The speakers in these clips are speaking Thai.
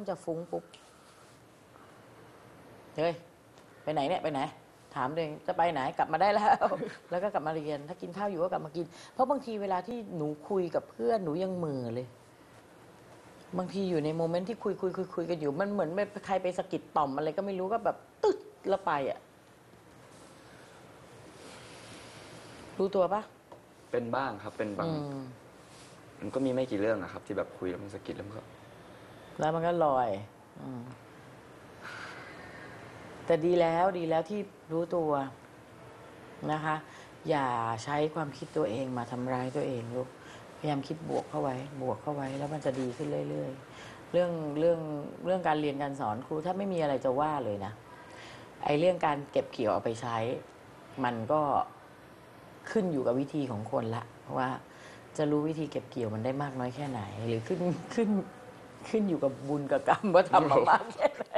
ริ่มจะฟุ้งปุ๊บเฮ้ยไปไหนเนี่ยไปไหน ถามเลยจะไปไหนกลับมาได้แล้ว แล้วก็กลับมาเรียน ถ้ากินข้าวอยู่ก็กลับมากิน เพราะบางทีเวลาที่หนูคุยกับเพื่อนหนูยังเหมือเลย บางทีอยู่ในโมเมนต์ที่คุยคุยคุยคุยกันอยู่มันเหมือนใครไปสะกิดต่อมอะไรก็ไม่รู้ก็แบบตึ๊ดแล้วไปอะรู้ตัวปะเป็นบ้างครับเป็นบาง อืม มันก็มีไม่กี่เรื่องอะครับ ที่แบบคุยแล้วมันสะกิดแล้วมันก็ แล้วมันก็ลอยอแต่ดีแล้วดีแล้วที่รู้ตัวนะคะ อย่าใช้ความคิดตัวเองมาทำร้ายตัวเองลูกพยายามคิดบวกเข้าไว้ บวกเข้าไว้ แล้วมันจะดีขึ้นเรื่อยๆ เรื่องเรื่องเรื่องการเรียนการสอนครูถ้าไม่มีอะไรจะว่าเลยนะไอ้เรื่องการเก็บเกี่ยวเอาไปใช้ มันก็ขึ้นอยู่กับวิธีของคนละว่าจะรู้วิธีเก็บเกี่ยวมันได้มากน้อยแค่ไหน หรือขึ้นขึ้น ขึ้นอยู่กับบุญกับกรรมว่าทำมามากแค่ไหน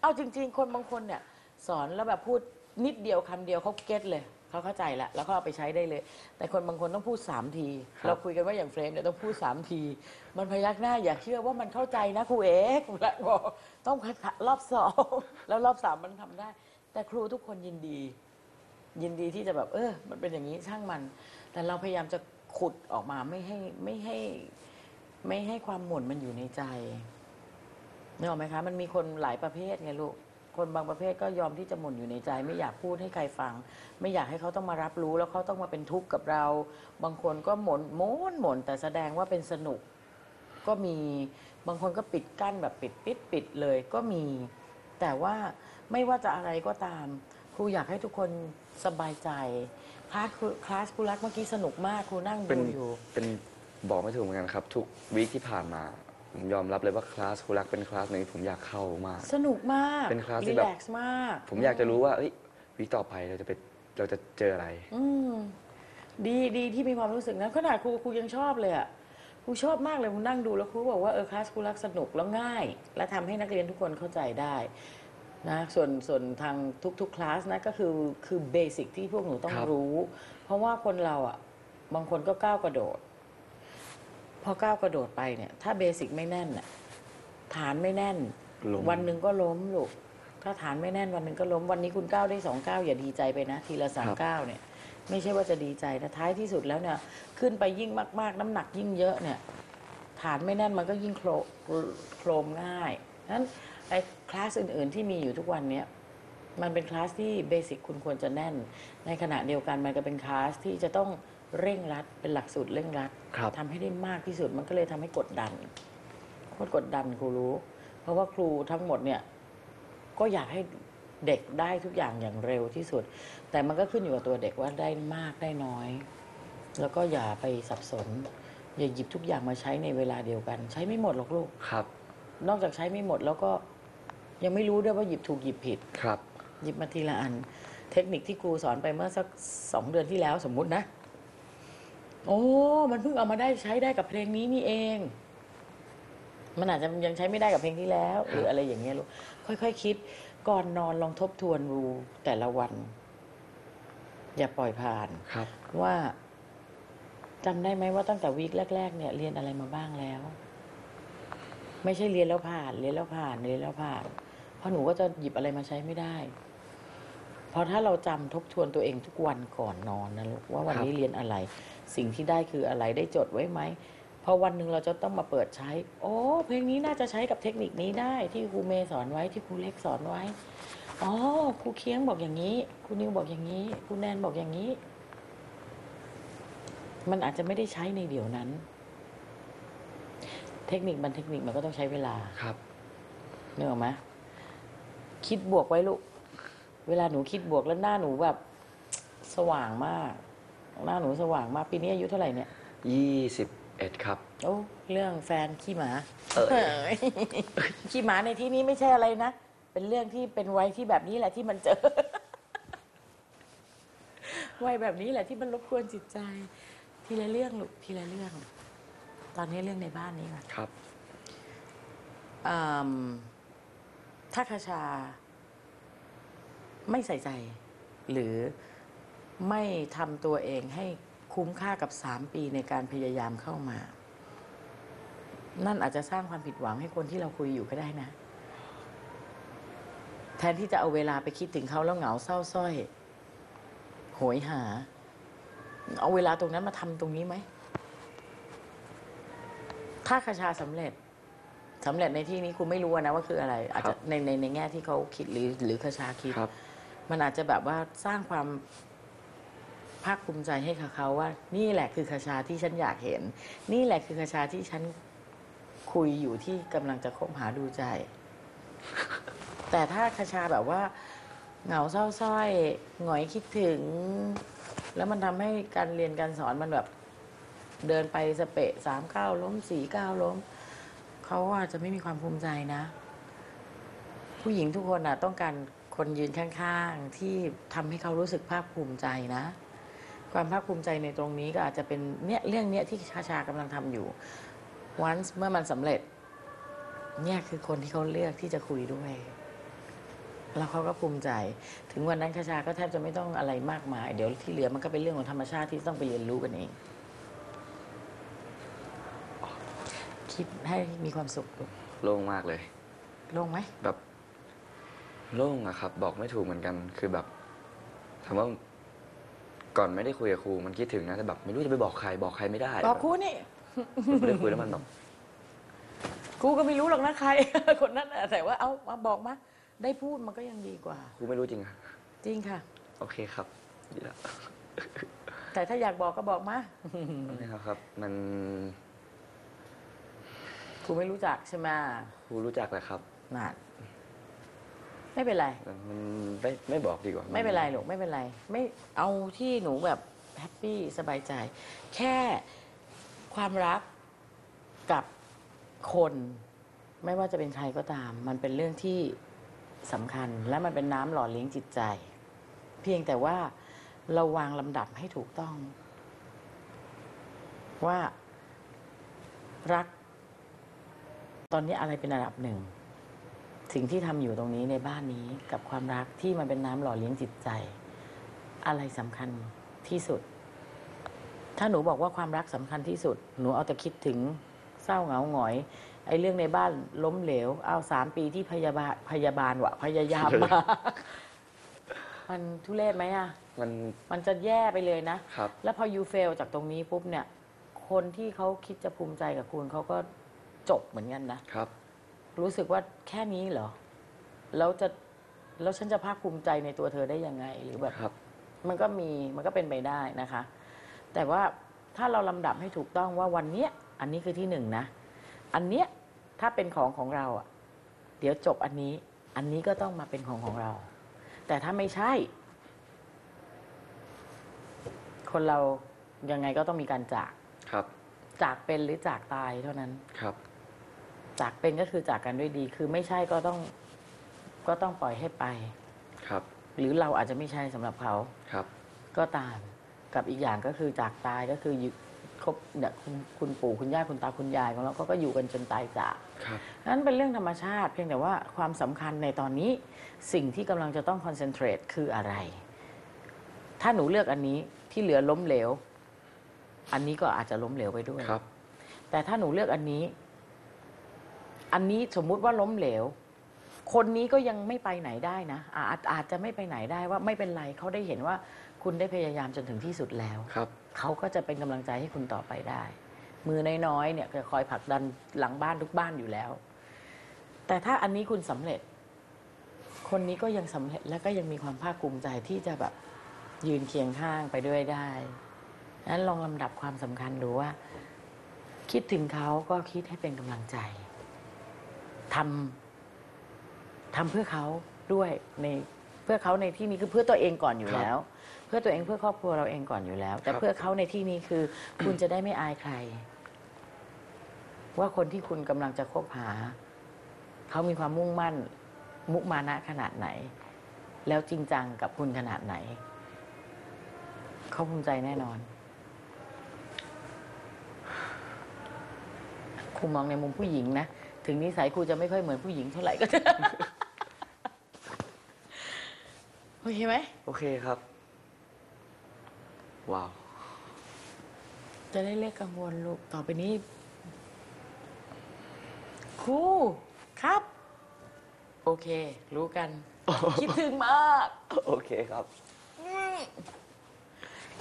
เอาจริง ๆ คนบางคนเนี่ย สอนแล้วแบบพูดนิดเดียวคำเดียวเขาเก็ตเลยเขาเข้าใจละแล้วก็เอาไปใช้ได้เลย แต่คนบางคนต้องพูดสามทีครับเราคุยกันว่าอย่างเฟรมเนี่ยต้องพูดสามที มันพยักหน้าอย่าเชื่อว่ามันเข้าใจนะครูเอกแล้วบอกต้องรอบสองแล้วรอบสามมันทำได้ แต่ครูทุกคนยินดี ยินดีที่จะแบบ เออ มันเป็นอย่างนี้ช่างมัน แต่เราพยายามจะขุดออกมาไม่ให้ไม่ให้ ไม่ให้ความหม่นมันอยู่ในใจนึกออกไหมคะ มันมีคนหลายประเภทไงลูก คนบางประเภทก็ยอมที่จะหม่นอยู่ในใจ ไม่อยากพูดให้ใครฟัง ไม่อยากให้เขาต้องมารับรู้ แล้วเขาต้องมาเป็นทุกข์กับเรา บางคนก็หม่นโม้นหม่นแต่แสดงว่าเป็นสนุก ก็มีบางคนก็ปิดกั้นแบบปิดปิดปิดเลยก็มี แต่ว่าไม่ว่าจะอะไรก็ตามครูอยากให้ทุกคนสบายใจคลาสคลาสครูรักเมื่อกี้สนุกมากครูนั่งดูอยู่เป็น บอกไม่ถูกเหมือนกันครับ ทุกวีคที่ผ่านมา ผมยอมรับเลยว่าคลาสครูรักเป็นคลาสหนึ่งที่ผมอยากเข้ามาก สนุกมากเป็นคลาสที่รีแบบแลกซ์มากผมอยากจะรู้ว่าเอ้ยวีคต่อไปเราจะไปเราจะเจออะไร อืมดีดีที่มีความรู้สึกนั้นขนาดครูครูยังชอบเลยอะครูชอบมากเลยครูนั่งดูแล้วครูบอกว่าเออคลาสครูรักสนุกแล้วง่าย และทำให้นักเรียนทุกคนเข้าใจได้นะส่วนส่วนทางทุกๆคลาสนะก็คือคือเบสิกที่พวกหนูต้องครับ รู้ เพราะว่าคนเราอะบางคนก็ก้าวกระโดดพ อก้าวกระโดดไปเนี่ย ถ้าเบสิกไม่แน่นน่ะฐานไม่แน่น ล้ม วันหนึ่งก็ล้มลูกถ้าฐานไม่แน่นวันหนึ่งก็ล้มวันนี้คุณก้าวได้สองก้าวอย่าดีใจไปนะ ทีละสามก้าวเนี่ย ไม่ใช่ว่าจะดีใจนะท้ายที่สุดแล้วเนี่ย ขึ้นไปยิ่งมาก ๆ น้ำหนักยิ่งเยอะเนี่ย ฐานไม่แน่นมันก็ยิ่งโครโครมง่ายนั้นไอ้คลาสอื่น ๆ ที่มีอยู่ทุกวันเนี้ยมันเป็นคลาสที่เบสิกคุณควรจะแน่น ในขณะเดียวกันมันก็เป็นคลาสที่จะต้อง เร่งรัดเป็นหลักสูตรเร่งรัดครับทำให้ได้มากที่สุดมันก็เลยทำให้กดดันโคตรกดดันครูรู้ เพราะว่าครูทั้งหมดเนี่ย ก็อยากให้เด็กได้ทุกอย่างอย่างเร็วที่สุด แต่มันก็ขึ้นอยู่กับตัวเด็กว่าได้มากได้น้อย แล้วก็อย่าไปสับสน อย่าหยิบทุกอย่างมาใช้ในเวลาเดียวกัน ใช้ไม่หมดหรอกลูก ครับนอกจากใช้ไม่หมดแล้วก็ยังไม่รู้ด้วยว่าหยิบถูกหยิบผิด ครับ หยิบมาทีละอัน เทคนิคที่ครูสอนไปเมื่อสักสองเดือนที่แล้วสมมุตินะ โอ้ มันเพิ่งเอามาได้ใช้ได้กับเพลงนี้นี่เอง มันอาจจะยังใช้ไม่ได้กับเพลงที่แล้ว หรืออะไรอย่างเงี้ยลูกค่อยๆคคิด ก่อนนอนลองทบทวนรูแต่ละวัน อย่าปล่อยผ่านครับ ว่าจำได้ไหมว่าตั้งแต่วีคแรก ๆ เนี่ย เรียนอะไรมาบ้างแล้ว ไม่ใช่เรียนแล้วผ่าน เรียนแล้วผ่านเรียนแล้วผ่าน เพราะหนูก็จะหยิบอะไรมาใช้ไม่ได้ เพราะถ้าเราจำทบทวนตัวเองทุกวันก่อนนอนนะลูกว่าวันนี้ครับเรียนอะไร สิ่งที่ได้คืออะไรได้จดไว้ไหมพอวันหนึ่งเราจะต้องมาเปิดใช้ โอ้เพลงนี้น่าจะใช้กับเทคนิคนี้ได้ ที่ครูเมย์สอนไว้ที่ครูเล็กสอนไว้อ๋อครูเคียงบอกอย่างนี้ครูนิวบอกอย่างนี้ครูแนนบอกอย่างนี้ มันอาจจะไม่ได้ใช้ในเดี๋ยวนั้น เทคนิคมันเทคนิคมันก็ต้องใช้เวลาครับนึกออกไหมคิดบวกไว้ลูก เวลาหนูคิดบวกแล้วหน้าหนูแบบ สว่างมาก หน้าหนูสว่างมากปีนี้อายุเท่าไหร่เนี่ย ยี่สิบเอ็ดครับ โอ้เรื่องแฟนขี้หมาเออ ขี้หมาในที่นี้ไม่ใช่อะไรนะเป็นเรื่องที่เป็นวัยที่แบบนี้แหละที่มันเจอ วัยแบบนี้แหละที่มันรบกวนจิตใจ ทีละเรื่องลูกทีละเรื่อง ตอนนี้เรื่องในบ้านนี้ค่ะครับ อืมถ้าคาชา ไม่ใส่ใจ หรือไม่ทำตัวเองให้คุ้มค่ากับสามปีในการพยายามเข้ามา นั่นอาจจะสร้างความผิดหวังให้คนที่เราคุยอยู่ก็ได้นะ แทนที่จะเอาเวลาไปคิดถึงเขาแล้วเหงาเศร้าสร้อยโหยหา เอาเวลาตรงนั้นมาทำตรงนี้ไหม ถ้าคชาสำเร็จสำเร็จในที่นี้คุณไม่รู้อะนะว่าคืออะไร อาจจะในในในแง่ที่เขาคิดหรือหรือคชาคิดครับ มันอาจจะแบบว่าสร้างความภาคภูมิใจให้กับเขาว่า นี่แหละคือคชาที่ฉันอยากเห็น นี่แหละคือคชาที่ฉันคุยอยู่ที่กำลังจะคบหาดูใจ แต่ถ้าคชาแบบว่า เหงาเศร้าสร้อยหงอยคิดถึง แล้วมันทำให้การเรียนการสอนมันแบบ เดินไปสเปะสามเก้าล้มสี่เก้าล้ม เขาอาจจะไม่มีความภูมิใจนะ ผู้หญิงทุกคนน่ะต้องการ คนยืนข้างๆ ที่ทำให้เขารู้สึกภาคภูมิใจนะ ความภาคภูมิใจในตรงนี้ก็อาจจะเป็นเนี่ยเรื่องเนี้ยที่ชาชากำลังทำอยู่ once เมื่อมันสำเร็จ เนี่ยคือคนที่เขาเลือกที่จะคุยด้วย แล้วเขาก็ภูมิใจ ถึงวันนั้นคาชาก็แทบจะไม่ต้องอะไรมากมาย เดี๋ยวที่เหลือมันก็เป็นเรื่องของธรรมชาติที่ต้องไปเรียนรู้กันเอง คิดให้มีความสุขลูกโล่งมากเลย โล่งไหมแบบ โล่งอะครับ บอกไม่ถูกเหมือนกัน คือแบบถามว่าก่อนไม่ได้คุยกับครูมันคิดถึงนะแต่แบบไม่รู้จะไปบอกใครบอกใครไม่ได้บอกครูนี่แบบไม่ได้คุยแล้วมันแบบครูก็ไม่รู้หรอกนะใคร คนนั้นน่ะแต่ว่าเอามาบอกมาได้พูดมันก็ยังดีกว่า ครูไม่รู้จริงอะจริงค่ะ โอเคครับดีแล้วแต่ถ้าอยากบอกก็บอกมานี่ครับครับ มันครูไม่รู้จักใช่ไหมครูรู้จักแหละครับน่ะ ไม่เป็นไรแต่มันไม่ไม่บอกดีกว่าไม่เป็นไรหรอกไม่เป็นไร ไม่เอาที่หนูแบบแฮปปี้สบายใจ แค่ความรักกับคน ไม่ว่าจะเป็นใครก็ตาม มันเป็นเรื่องที่สำคัญ และมันเป็นน้ำหล่อเลี้ยงจิตใจ เพียงแต่ว่าเราวางลำดับให้ถูกต้อง ว่ารัก ตอนนี้อะไรเป็นอันดับหนึ่ง สิ่งที่ทำอยู่ตรงนี้ในบ้านนี้กับความรักที่มันเป็นน้ำหล่อเลี้ยงจิตใจ อะไรสำคัญที่สุด ถ้าหนูบอกว่าความรักสำคัญที่สุด หนูเอาแต่คิดถึงเศร้าเหงาหงอยไอ้เรื่องในบ้านล้มเหลว เอาสามปีที่พยาบาลพยาบาลวะพยายามมามันทุเรศไหมอะมันมันจะแย่ไปเลยนะครับแล้วพอยูเฟลจากตรงนี้ปุ๊บเนี่ย คนที่เขาคิดจะภูมิใจกับคุณเขาก็จบเหมือนกันนะครับ รู้สึกว่าแค่นี้เหรอ แล้วจะแล้วฉันจะภาคภูมิใจในตัวเธอได้ยังไงหรือแบบครับ มันก็มีมันก็เป็นไปได้นะคะ แต่ว่าถ้าเราลำดับให้ถูกต้องว่าวันเนี้ยอันนี้คือที่หนึ่งนะ อันเนี้ยถ้าเป็นของของเราอะ เดี๋ยวจบอันนี้ อันนี้ก็ต้องมาเป็นของของเรา แต่ถ้าไม่ใช่ คนเรายังไงก็ต้องมีการจากครับ จากเป็นหรือจากตายเท่านั้น ครับ จากเป็นก็คือจากกันด้วยดี คือไม่ใช่ก็ต้องก็ต้องปล่อยให้ไป ครับ หรือเราอาจจะไม่ใช่สำหรับเขาครับ ก็ตามกับอีกอย่างก็คือจากตายก็คืออยู่ครบเนี่ยคุณคุณปู่คุณย่าคุณตาคุณยายของเราก็ก็อยู่กันจนตายจาก ครับ นั้นเป็นเรื่องธรรมชาติเพียงแต่ว่าความสำคัญในตอนนี้สิ่งที่กำลังจะต้องคอนเซนเทรตคืออะไร ถ้าหนูเลือกอันนี้ที่เหลือล้มเหลว อันนี้ก็อาจจะล้มเหลวไปด้วย ครับ แต่ถ้าหนูเลือกอันนี้ อันนี้สมมุติว่าล้มเหลว คนนี้ก็ยังไม่ไปไหนได้นะอาอาจอาจจะไม่ไปไหนได้ว่าไม่เป็นไรเขาได้เห็นว่าคุณได้พยายามจนถึงที่สุดแล้ว ครับ เขาก็จะเป็นกำลังใจให้คุณต่อไปได้ มือน้อยๆเนี่ยจะคอยผลักดันหลังบ้านทุกบ้านอยู่แล้ว แต่ถ้าอันนี้คุณสำเร็จ คนนี้ก็ยังสำเร็จและก็ยังมีความภาคภูมิใจที่จะแบบยืนเคียงข้างไปด้วยได้นั้นลองลำดับความสำคัญดูว่า คิดถึงเขาก็คิดให้เป็นกำลังใจ ทำทำเพื่อเขาด้วยในเพื่อเขาในที่นี้คือเพื่อตัวเองก่อนอยู่ครับแล้ว เพื่อตัวเองเพื่อครอบครัวเราเองก่อนอยู่แล้ว แต่ครับเพื่อเขาในที่นี้คือ คุณจะได้ไม่อายใคร ว่าคนที่คุณกำลังจะคบหา เขามีความมุ่งมั่น มุมานะขนาดไหน แล้วจริงจังกับคุณขนาดไหน เขาภูมิใจแน่นอนครูมองในมุมผู้หญิงนะ ถึงนิสัยครูจะไม่ค่อยเหมือนผู้หญิงเท่าไหร่ก็เถอะโอเคไหม โอเคครับ ว้าว จะได้เลิกกังวลลูก ต่อไปนี้ ครูครับ โอเค รู้กัน คิดถึงมาก โอเคครับ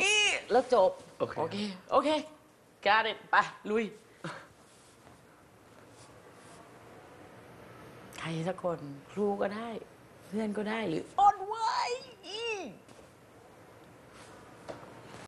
อีแล้วจบ โอเค โอเคการเด็ดไป ลุย ใครสักคนครูก็ได้ เพื่อนก็ได้หรืออ้